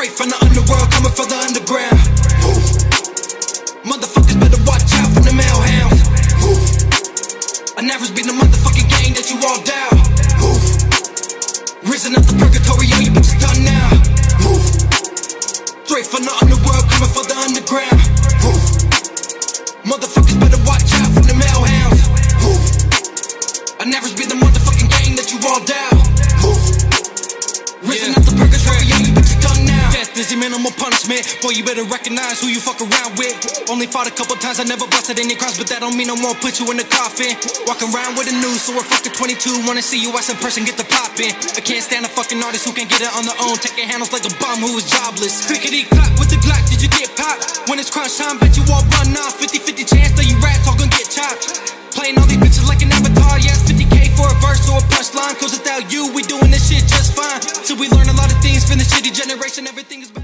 coming from the underworld, comin' for the underground. Motherfuckers better watch out from the male hounds. I never been the motherfucking gang that you all down. Risen up the purgatory, all you bitches done now. Straight from the underworld, coming from the underground. Motherfuckers better watch out from the male hounds. I never been the motherfucking gang that you all down. Is minimal punishment. Boy, you better recognize who you fuck around with. Only fought a couple times, I never busted any cross, but that don't mean I won't put you in the coffin. Walking around with a noose, so we're fucking 22. Wanna see you ass in person, get the poppin'. I can't stand a fucking artist who can't get it on their own. Taking handles like a bum who is jobless. Clickety clack with the Glock, did you get popped? When it's crunch time, bet you all run off. 50 50 chance that you rats all gonna get chopped. Playing all these bitches like an avatar, yes, 50k for a verse or a punchline. Cause without you, we doing this shit just fine. So we learn a lot of things from the shitty generation, everything is.